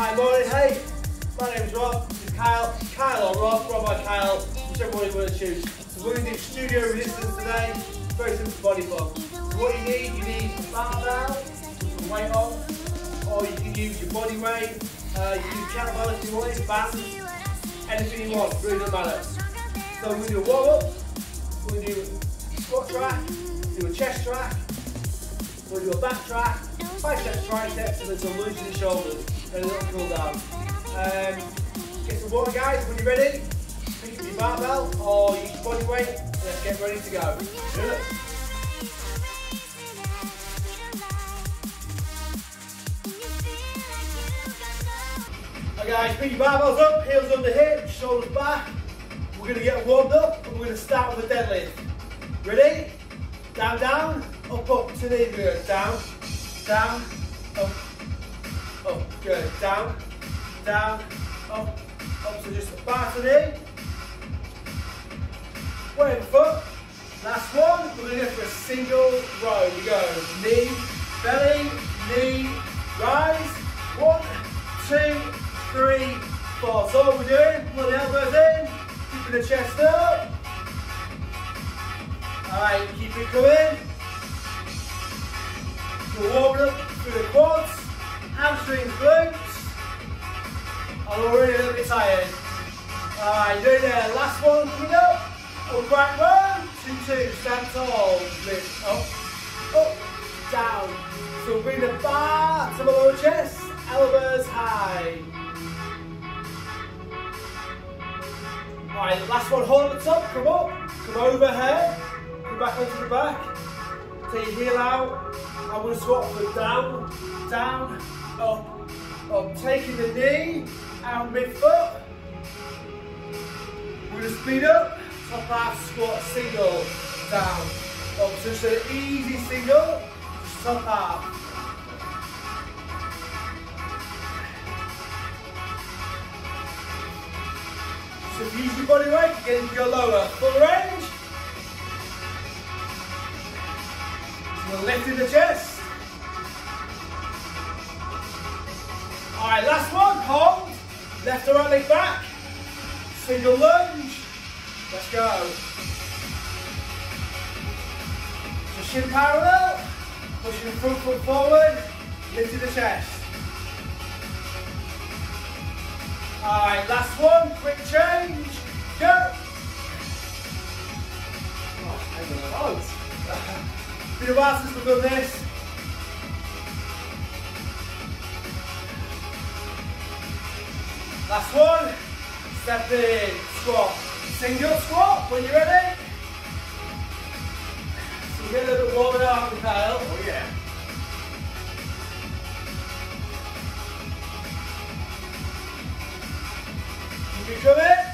Hi, morning, hey. My name's Rob, this is Kyle. Kyle or Rob, Rob or Kyle, whichever one you want to choose. So we're going to do studio resistance today, very simple body pump. What you need, you need a barbell, some weight on, or you can use your body weight, uh, you can use kettlebell if you want, bands, anything you want, really doesn't matter. So we're going to do a warm up, we're going to do a squat track, do a chest track, we're going to do a back track, biceps, triceps, and then some shoulders, and a little cool down. Um, get some water guys, when you're ready, pick up your barbell or use your body weight, let's get ready to go. Good. Right guys, bring your barbells up, heels under hips, shoulders back. We're going to get warmed up and we're going to start with a deadlift. Ready? Down, down, up, up to the good. Down, down, up, up. Good. Down, down, up, up. So just bar to knee. Weight foot. Last one. We're going to go for a single row. We go knee, belly, knee, rise. One, two, three, four. So what we're doing, pull the elbows in, keeping the chest up. Alright, keep it coming. We're warming up through the quads, hamstrings, glutes. I'm already a little bit tired. Alright, doing there. Last one coming up. Row. Two, two. Stand tall. Lift up, up, down. So bring the bar to the lower chest. Elbows high. Alright, last one. Hold at the top. Come up. Come overhead. Come back onto the back. Take your heel out. I'm going to squat for down, down, up. Taking the knee out midfoot. We're going to speed up. Top half squat single, down, up. So just an easy single, top half. So if you use your body weight, get into your lower full range. We're lifting the chest. All right, last one, hold. Left or right leg back. Single lunge. Let's go. So shin parallel, pushing the front foot forward, lifting the chest. All right, last one, quick change. Go. Oh. Been a while since we've done this. Last one. Step in, squat. Single squat when you're ready. So you get a little bit warmer up, Kyle. Oh yeah. Keep it coming.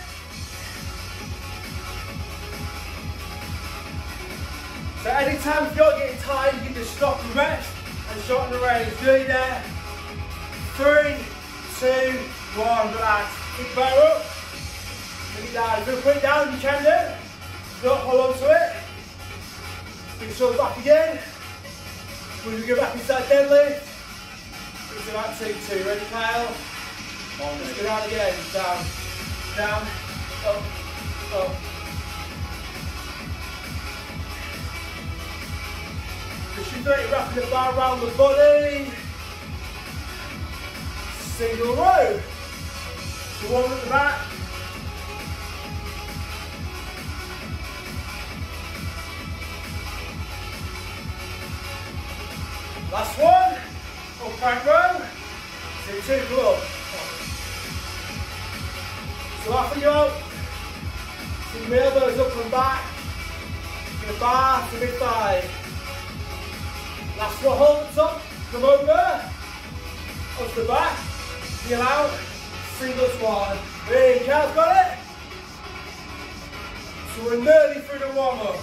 So anytime if you're getting tired, you can just stop and rest and shorten the range. Doing there. Three, two, one, relax. Keep back up. Bring it down. If you put it down, you can do. Don't hold on to it. Bring the shoulder back again. When we go back inside deadlift. It's about two, two. Ready, Kyle? On, let's go down again. Down, down, up, up. Pushing 30, wrapping the bar around the body. Single row. So one at the back. Last one. Upright row. Two, two, up. So after you see your elbows up and back. Get a bar to mid thigh. Last one, hold the top, come over, onto the back, heel out, single squat. Hey, Cal's got it. So we're nearly through the warm up.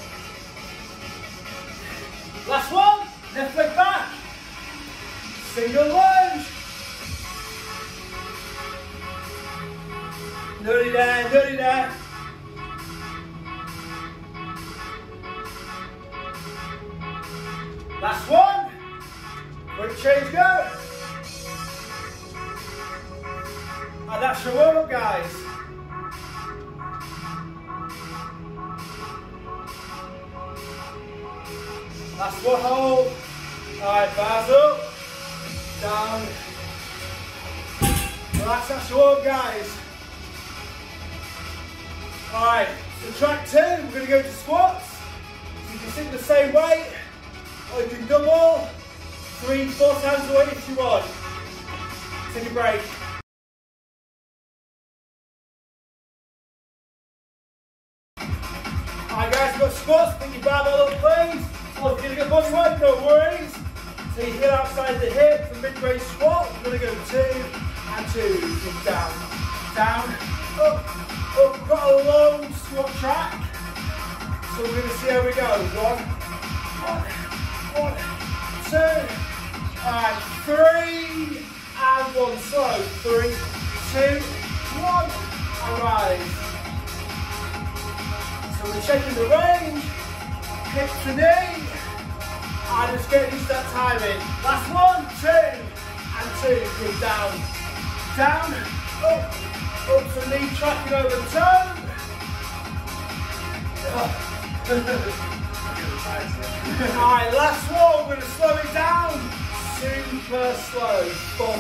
Last one, left leg back, single lunge. Nearly there, nearly there. Last one. Quick change, go. That's your warm up, guys. Last one hold. Alright, bars up. Down. Relax, that's your warm guys. Alright, so track two, we're going to go to squats. So you can sit the same weight, or you can double, three, four times the weight if you want. Take a break. Checking the range, hip to knee, and just get used to that timing. Last one, two, and two. Good down, down, up, up to knee tracking over the toe. Alright, last one, we're going to slow it down. Super slow. Four,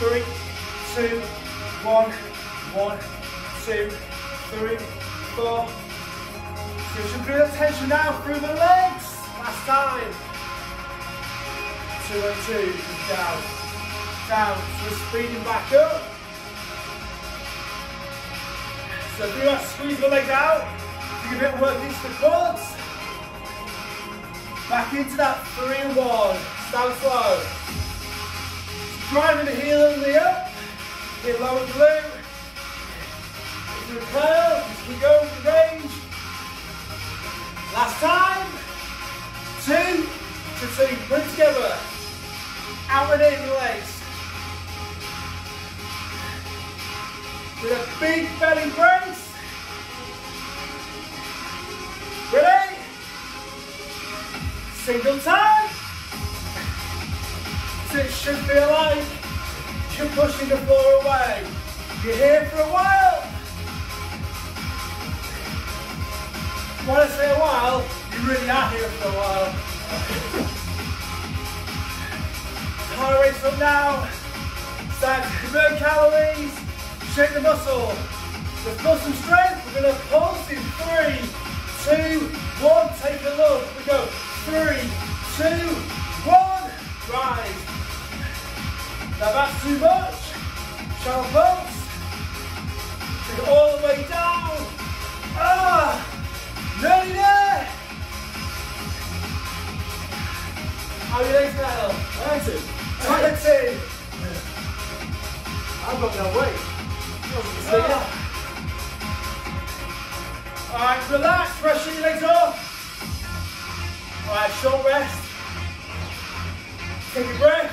three, two, one, one, two, three, four. So you should feel tension now through the legs. Last time. Two and two, down, down. So we're speeding back up. So do that, squeeze the legs out. Do a bit of work into the quads. Back into that three and one. Stand slow. Driving the heel and the up. Hit lower glute. Into the curl. Just keep going the range. Last time. Two to two. Put together. Out and in the legs. with a big belly brace. Ready? Single time. It should feel like you're pushing the floor away. You're here for a while. When I say a while, you really are here for a while. Heart rate's up now. Start to burn calories shake the muscle. Build some strength. We're going to pulse in three, two, one. Take a look. We go three, two, one. Rise. Now that's too much. Shall pulse. Take it all the way down. Ah, nearly there. How are your legs now? Nice. Twenty. I've got no weight. Oh. Alright, relax, brushing your legs off. Alright, short rest. Take a breath.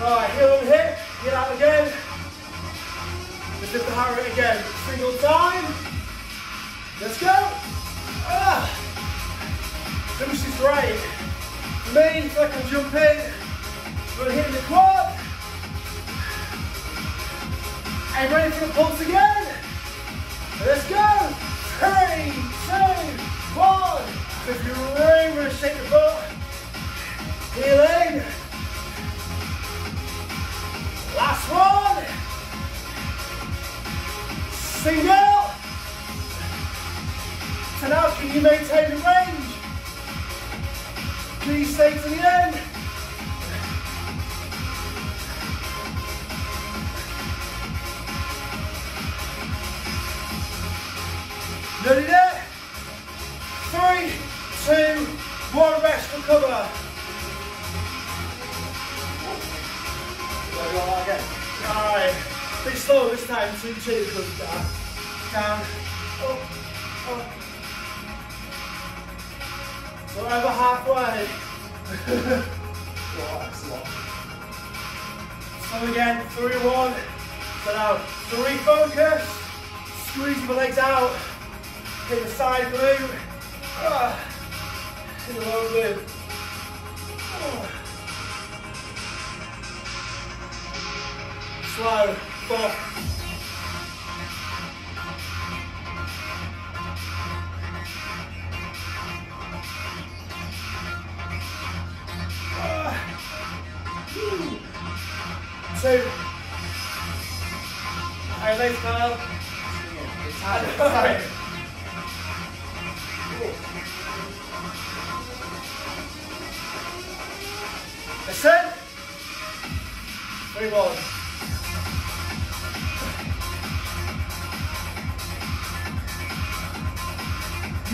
Alright, heel on hip, get out again. Let's lift the rate again. Single time. Let's go. Ah. Finish is great. For me, if I can jump in, we're hitting the quad. And ready for the pulse again? Let's go! Three, two, one. If you're really going to shake the butt, healing. Last one. Single. So now can you maintain the range? Please stay to the end. Nearly there. Three, two, one, rest, recover. Alright, bit slow this time, two, two, comes down, uh, down, up, up. So over halfway. so again, three, one. So now, three, focus. Squeeze the legs out. Hit the side glute. Ah, hit the lower glute. Ah. slow, four. Two. Alright, legs, Kyle. It's hard. Sorry. Listen. Three more.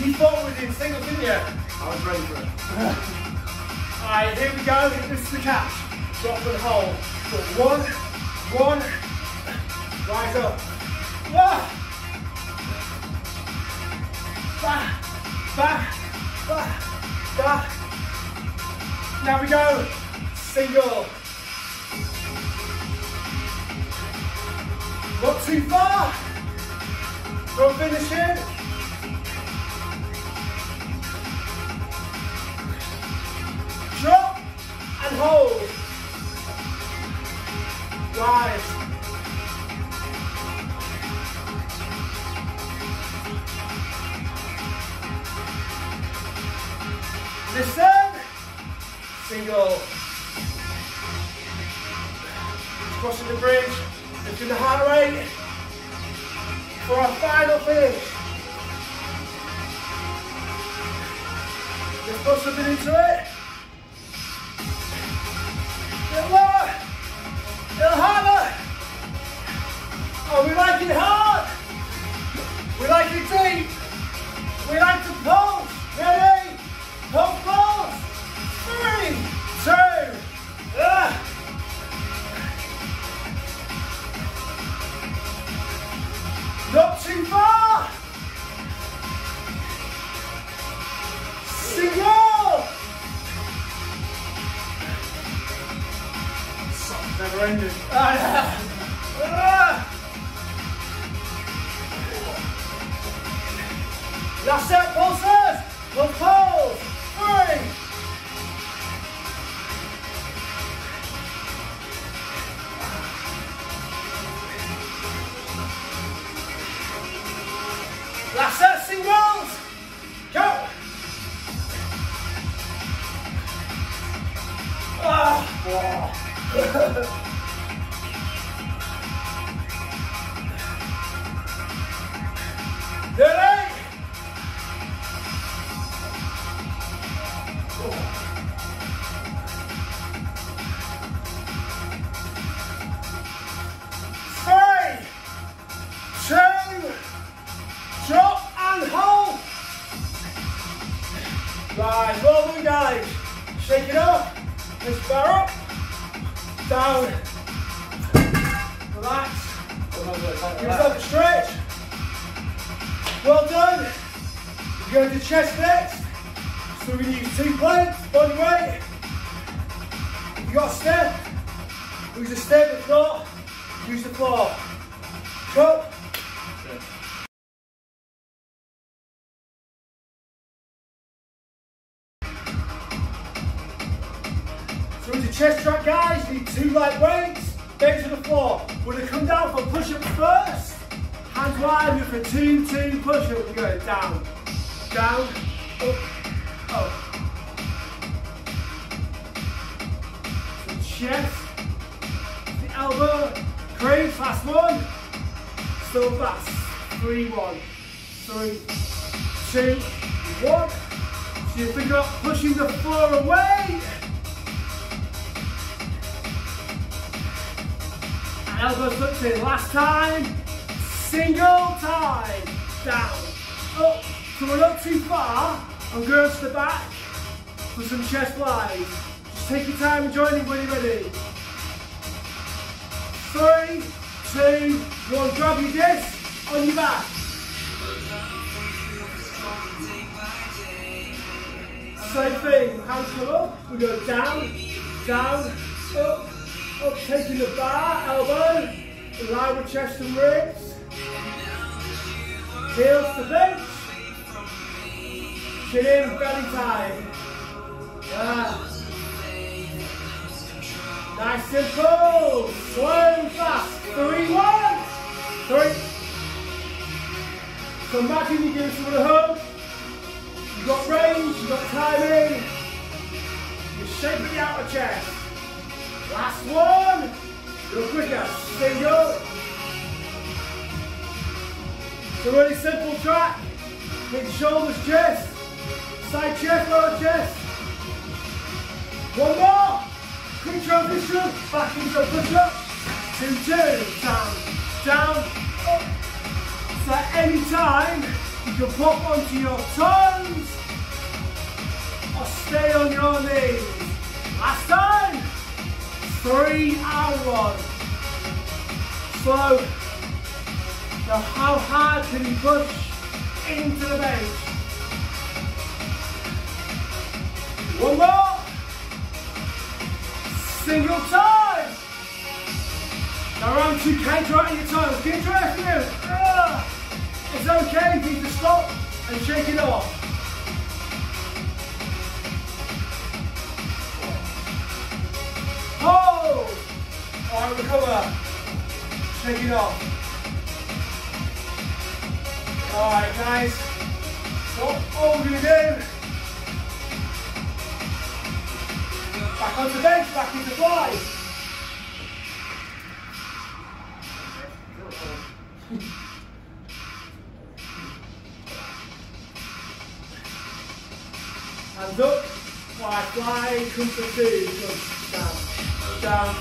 You thought we did singles, didn't you? I was ready for it. Alright, here we go. This is the catch. Drop and hold. So one, one, rise up. One. Back, back, back, back. Now we go. Single. Not too far. From finishing. Drop and hold. Rise. Listen. Single. Crossing the bridge. Lifting the heart rate. For our final finish. Let's put something into it. Oh, we like it hard. We like it deep. We like to pulse. Ready? Pulse, pulse. Three, two, ah. Not too far. Single. Never ended. Ah. Ah. Pulse, weight. If you got a step, use a step. If not, use the floor. Go. So with the chest track guys, you need two light weights, bend to the floor. We're going to come down for push-ups first. Hands wide, move for two, two, push up. We go down, down, chest, the elbow, great, last one. Still fast. Three, one, three, two, one. So you think about pushing the floor away. And elbows tucked in. Last time. Single time. Down. Up. So we're not too far. I'm going to the back for some chest flies. Take your time and join in when you're ready. Three, two, one. Grab your disc on your back. Same thing. Hands come up. We go down, down, up, up. Taking the bar, elbow, in with chest and ribs. Heels to bench. Chin in, belly time. Yeah. Nice, simple. Slow and fast. Three, one. Three. Come back in, you give someone a hug. You've got range, you've got timing. You're shaping the outer chest. Last one. Go quicker. Single. It's a really simple track. Hit shoulders, chest. Side chest, lower chest. One more. Quick transition. Back into push up. Two, two. Down, down, up. So any time, you can pop onto your toes or stay on your knees. Last time. Three and one. Slow. Now how hard can you push into the bench? One more. Round two, counteract your toes. Counteract you. Ah. It's okay for you to stop and shake it off. Hold. All right, recover. Shake it off. All right, guys. What all we're gonna do? Back onto bench, back into fly. Fly, two, down, down.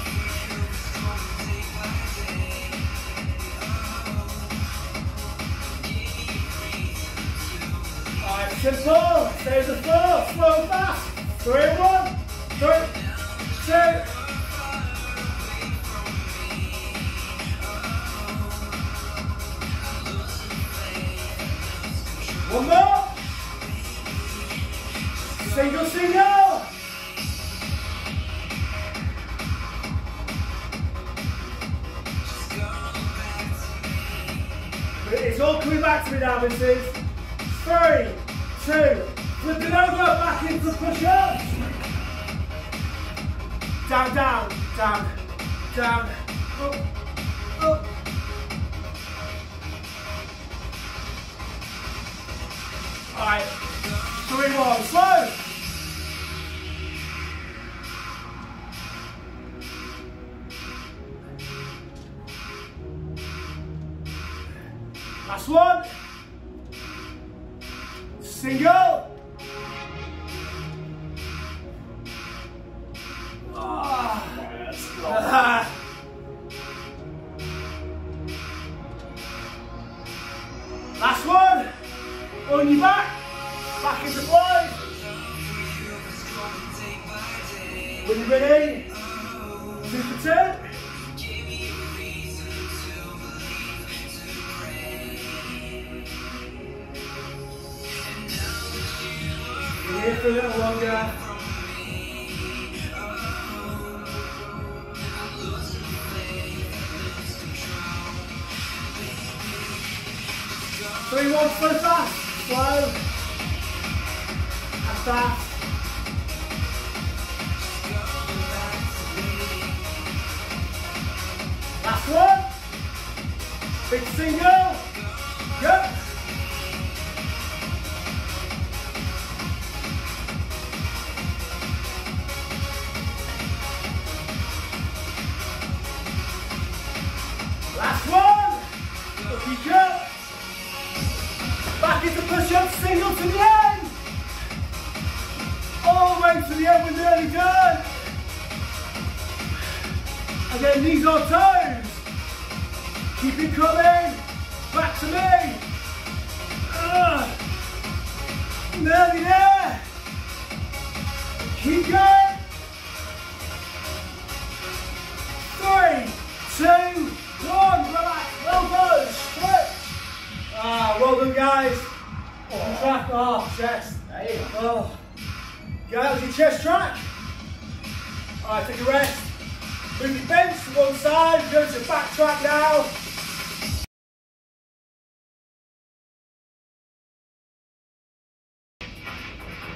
Alright, simple, stay the floor, slow fast. Three, one, three, two. One more. Single, single. Back to me now, is. Three, two, flip it over, back into push-ups. Down, down, down, down, up, up. Alright, three more, slow. Here for a little longer. Three, one, slow, fast. Slow. And fast. Last one. Big single. Done, guys. Oh. Track. Oh, chest. Oh. Guys, your chest track. All right, take a rest. Move your bench to one side. Go to back track now.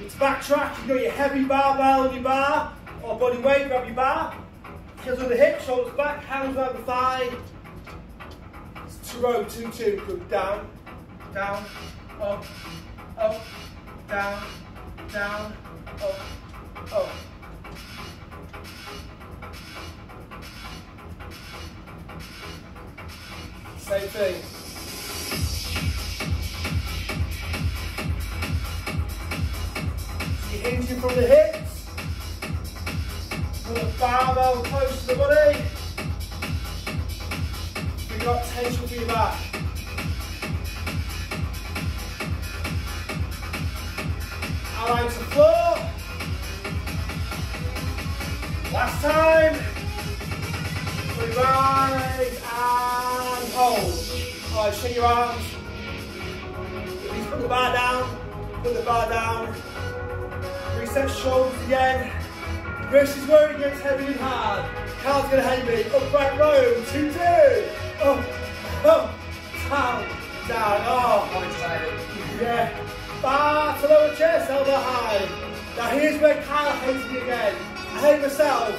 It's back track. You've got your heavy barbell on your bar or body weight. Grab your bar. Hands on the hip, shoulders back, hands around the thigh. It's two row, two, two. Go down, down, up, up, down, down, up, up. Same thing. So hinging from the hips. Put the barbell close to the body. You've got tension for your back. Align to floor. Last time. Fully rise and hold. Alright, shake your arms. Please put the bar down. Put the bar down. Reset shoulders again. Wrist is where it gets heavy and hard. Calf's gonna hang me. Upright row. Two, two. Up, up, down, down. Oh, I'm excited. yeah. Bar to lower chest, elbow high. Now here's where Kyle hates me again. I hate myself.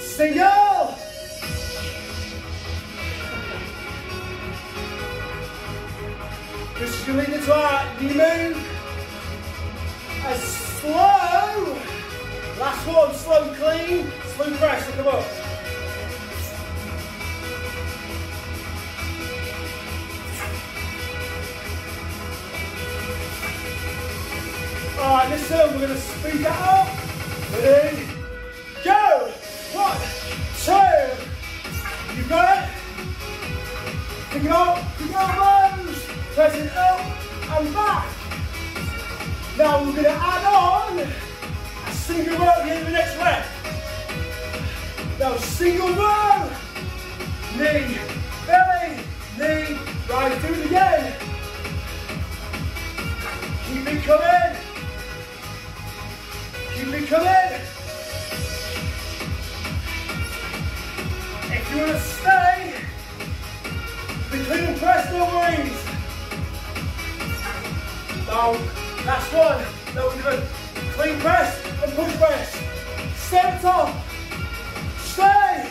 Single. This is going to lead into our move. A slow. Last one, slow clean. Slow press, come up. Alright, listen, we're to speed that up. Ready? Go! One, two. You got it? Pick it up, pick it up, moves. Press it up and back. Now we're to add on a single row end of the next rep. Now single row. Knee, belly, knee. Right, do it again. Keep it coming. Keep it coming. If you want to stay, the clean press, no worries. Now, last one. Now we're doing clean press and push press. At top. Stay.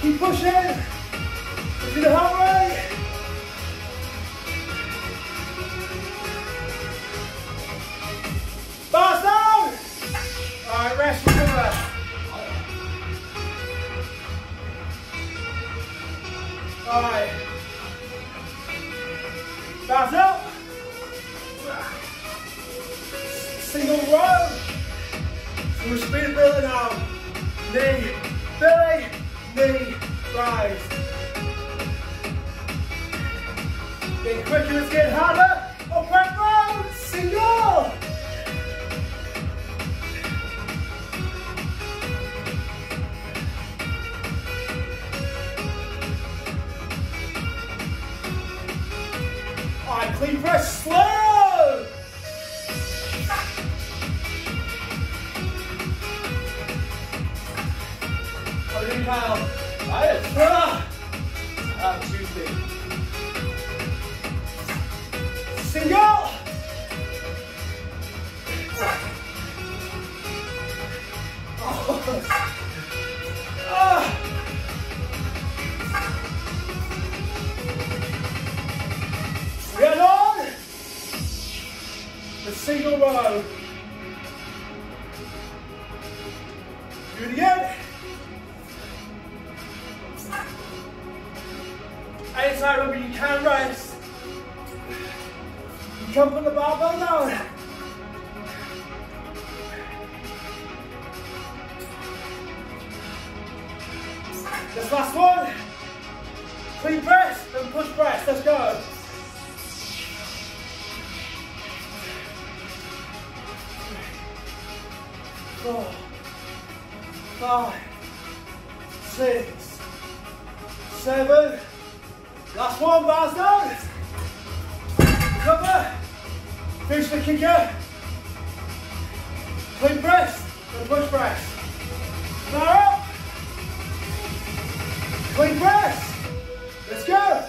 Keep pushing. Into the heart. Bars up. Single row. Building now. Knee, belly, knee, rise. Getting quicker, it's getting harder. Clean press, slow. Four, five, six, seven. Last one, bars down. Cover. Finish the kicker. Clean press and push press. Bar up. Clean press. Let's go.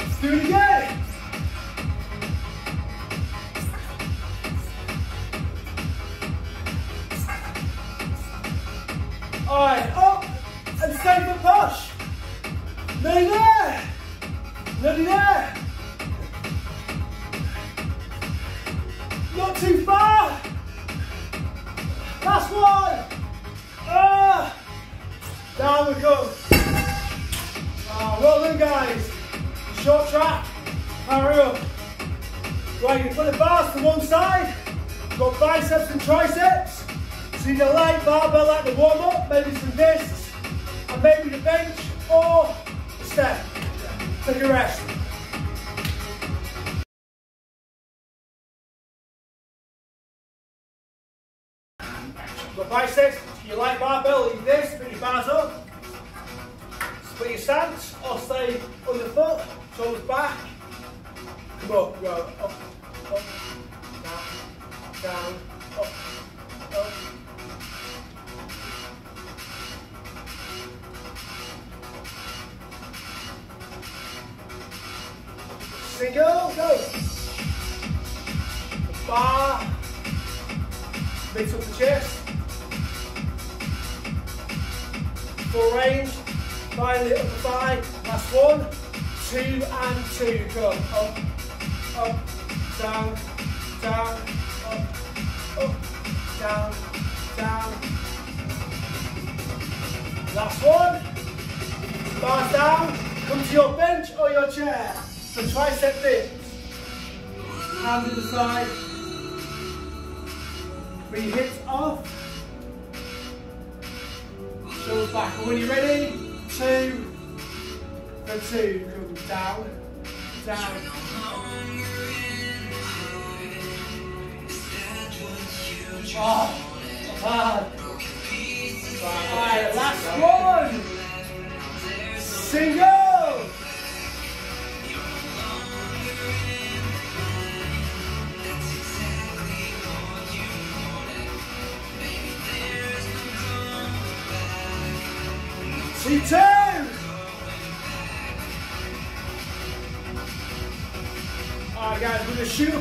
Let's do it again. Got biceps, you like barbell, like this, put your bars up. Split your stance or stay on your foot. shoulders back. Come up, go up, up, down, down, up, up. Single, go. Bar, mix up the chest. Full range, finally up the thigh. Last one, two and two. Come up, up, down, down, up, up, down, down. Last one. Bars down. Come to your bench or your chair. So tricep dips. Hands to the side. Your hips off. Shoulders back. And when you're ready, two, and two. Come down, down. Oh, hard. Right, last one. Single.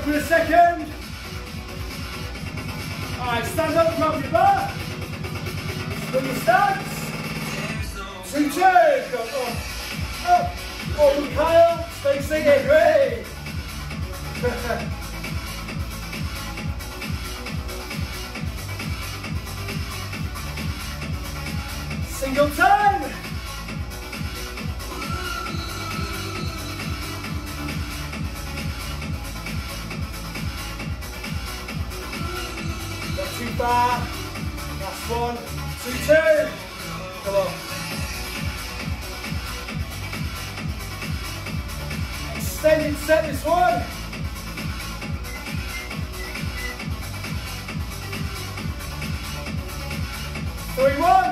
In a second. Extended set this one. Three, one.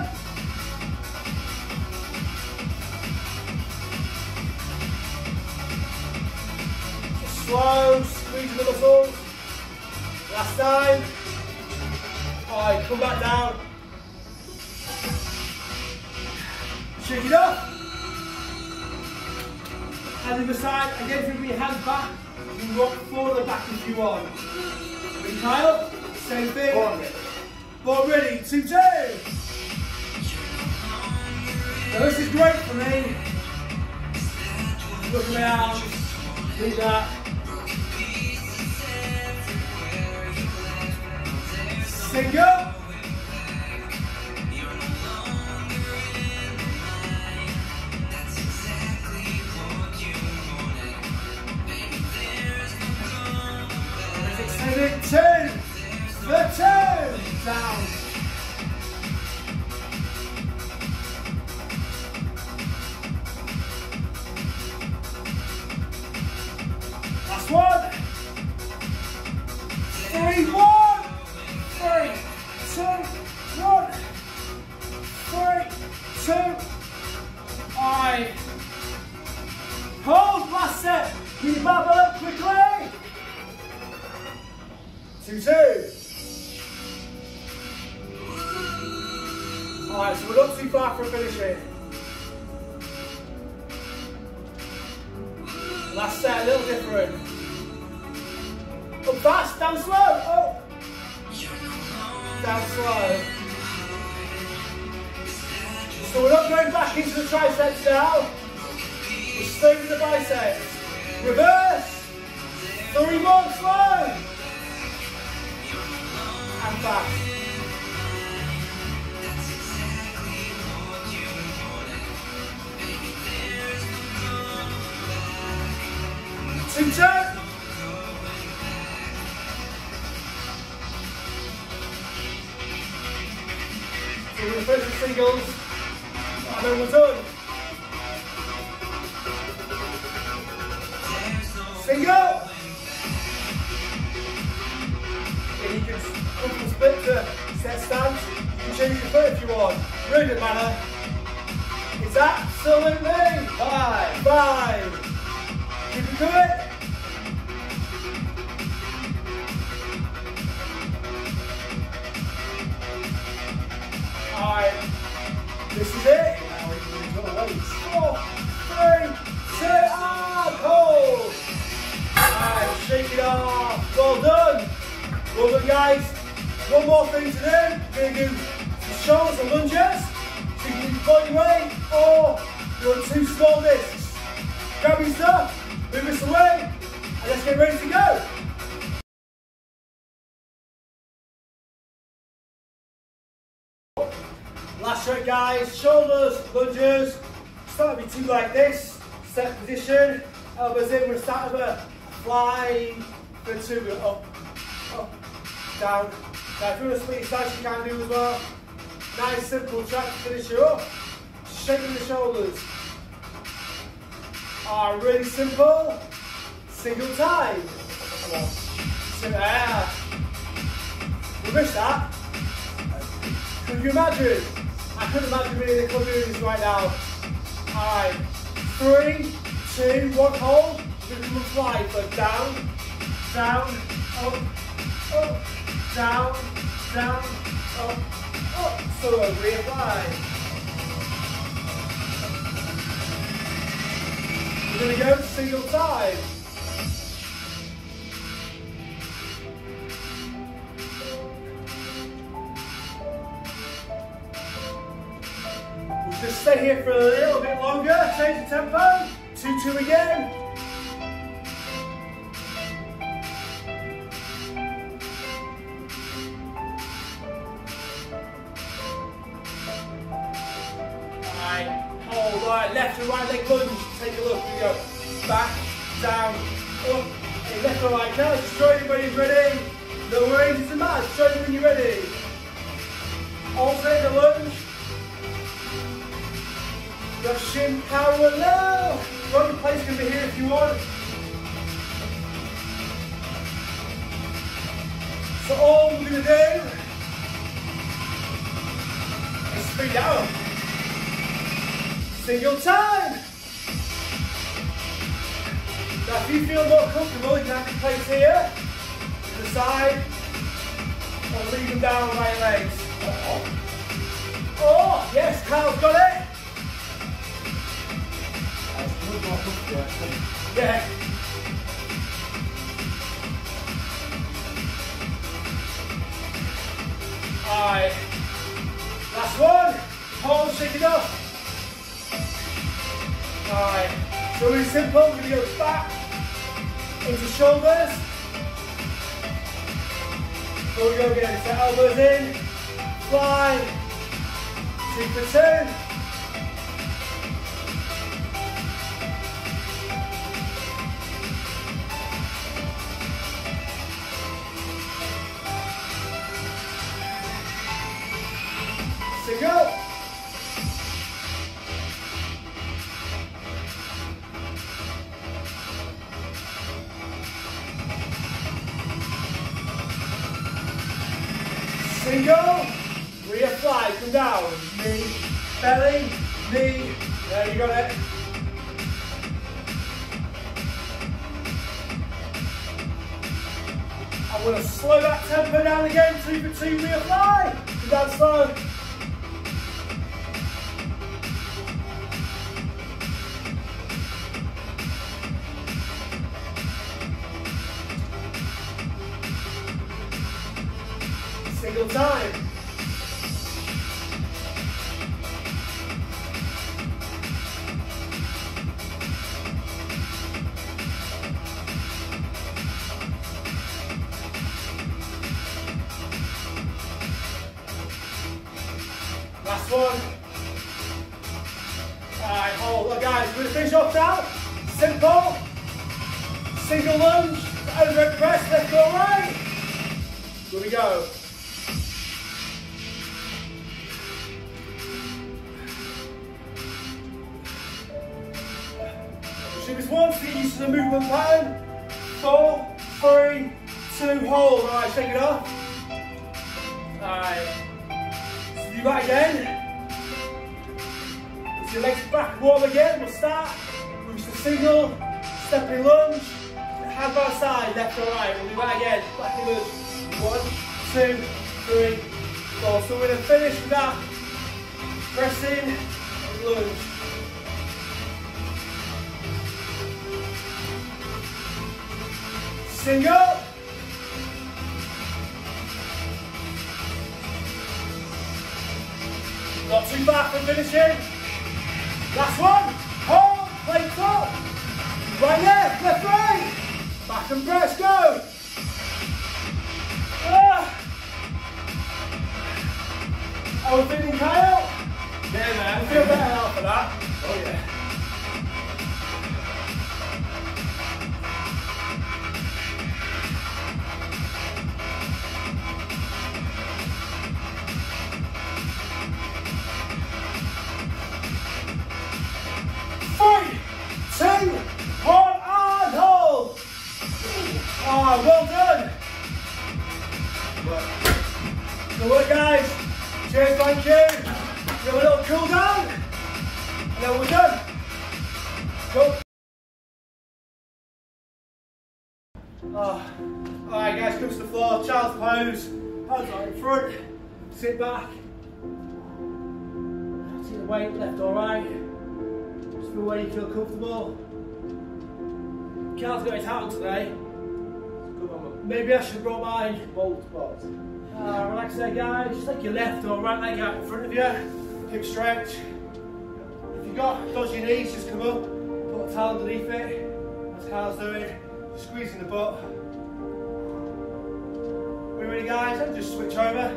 And then we're done. Single. And you can from split to set stance. You can change your foot if you want. Manner. It's absolutely. You can do it. Alright, Guys. One more thing to do. We're going to do shoulders and lunges. So you can do body weight or you want two small discs. Grab your stuff, move this away, and let's get ready to go. Last shot, guys. Shoulders, lunges. Start with two like this. Set position. Elbows in. We're start with a fly for two. Up, down. Now, if you want to split you can do as well. Nice, simple track to finish you up. Shaking the shoulders. Are really simple. Single time. Come on. Yeah. We missed that. Could you imagine? I couldn't imagine being in the club doing this right now. Alright. Three, two, one, hold. Going to fly for down, down, up, up, down, down, up, up. So reapply. We're to go single time. We'll just stay here for a little bit longer, change the tempo, 2-2 again. And right leg lunge, take a look, we go back, down, up, okay, left and right, now show you when you're ready. No range is a match, show you when you're ready. Alternate the lunge, your shin parallel. Run place can be here if you want. So all we're gonna do is speed down. Single time. Now if you feel more comfortable, you can have your place here, to the side, or leave them down by your legs. Oh, yes, Kyle's got it. Yeah. Alright. Last one. Hold, shake it up. Alright. So really simple. We're to go back into shoulders. So we go again. So elbows in. Fly. Two for two. We go. She was one get used to the movement pattern. Four, three, two, hold. Alright, shake it off. Alright. So do that again. Put your legs back warm again. We'll start. Reach the single, stepping lunge, hand by side, left or right. We'll do that again. Back in lunge. One, two, three, four. So we're going to finish that. Pressing and lunge. Single. Not too far from finishing. Last one. Hold. Plates up. Right left. Left right. Back and press. Go. Are we feeling, Kyle? Yeah, man. I feel better after that. Oh, yeah. Should brought mine. Bolt spot. Uh, relax there, guys. Just take your left or right leg out in front of you. Hip stretch. If you've got dodgy knees, just come up, put a towel underneath it. As Kyle's doing. Just squeezing the butt. We ready, guys? And just switch over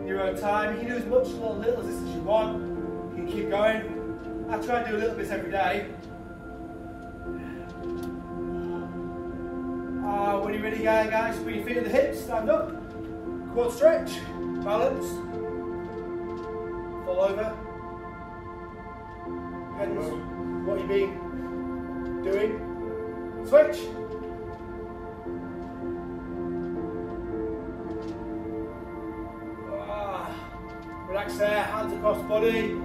in your own time. You can do as much or little as this as you want. You can keep going. I try and do a little bit every day. When you're ready, guys, put your feet in the hips, stand up. Quad stretch, balance, fall over. Depends what you've been doing. Switch. Ah, relax there, hands across the body.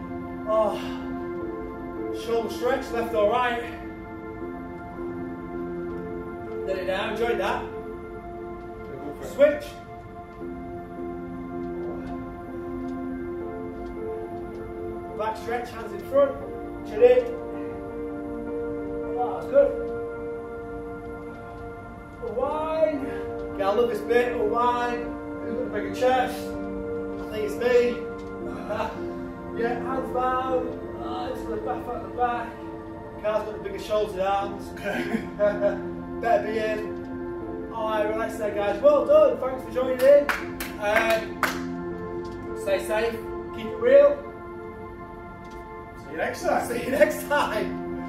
Oh, shoulder stretch, left or right. Enjoyed that. Switch. Back stretch, hands in front, chin in. Oh, that's good. Unwind. Yeah, I love this bit, unwind. Who's got a bigger chest? I think it's me. yeah, hands down. Ah, just the back at the back. Kyle's got the bigger shoulders and arms. Better be in. Alright, relax there guys. Well done, thanks for joining in. Um, stay safe, keep it real. See you next time. See you next time.